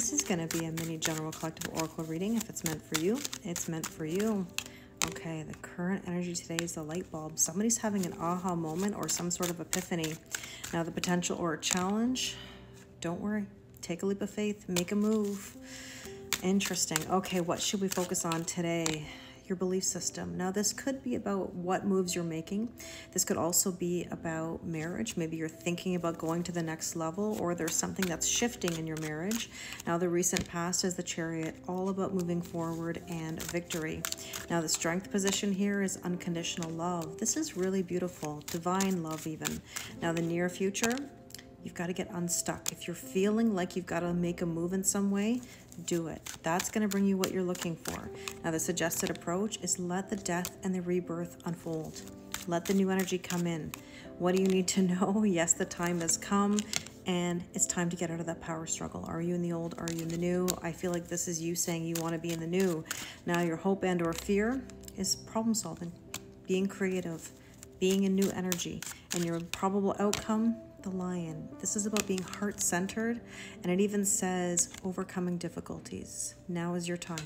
This is going to be a mini general collective oracle reading. If it's meant for you, it's meant for you. Okay, the current energy today is the light bulb. Somebody's having an aha moment or some sort of epiphany. Now, the potential or a challenge, don't worry. Take a leap of faith, make a move. Interesting. Okay, what should we focus on today? Your belief system. Now, this could be about what moves you're making. This could also be about marriage. Maybe you're thinking about going to the next level, or there's something that's shifting in your marriage. Now, the recent past is the chariot, all about moving forward and victory. Now, the strength position here is unconditional love. This is really beautiful, divine love, even. Now, the near future, You've got to get unstuck. If you're feeling like you've got to make a move in some way, do it. That's going to bring you what you're looking for. Now, the suggested approach is let the death and the rebirth unfold. Let the new energy come in. What do you need to know? Yes, the time has come and it's time to get out of that power struggle. Are you in the old? Are you in the new? I feel like this is you saying you want to be in the new. Now, your hope and or fear is problem solving, being creative, being in new energy, and your probable outcome the lion. This is about being heart centered, and it even says overcoming difficulties. Now is your time.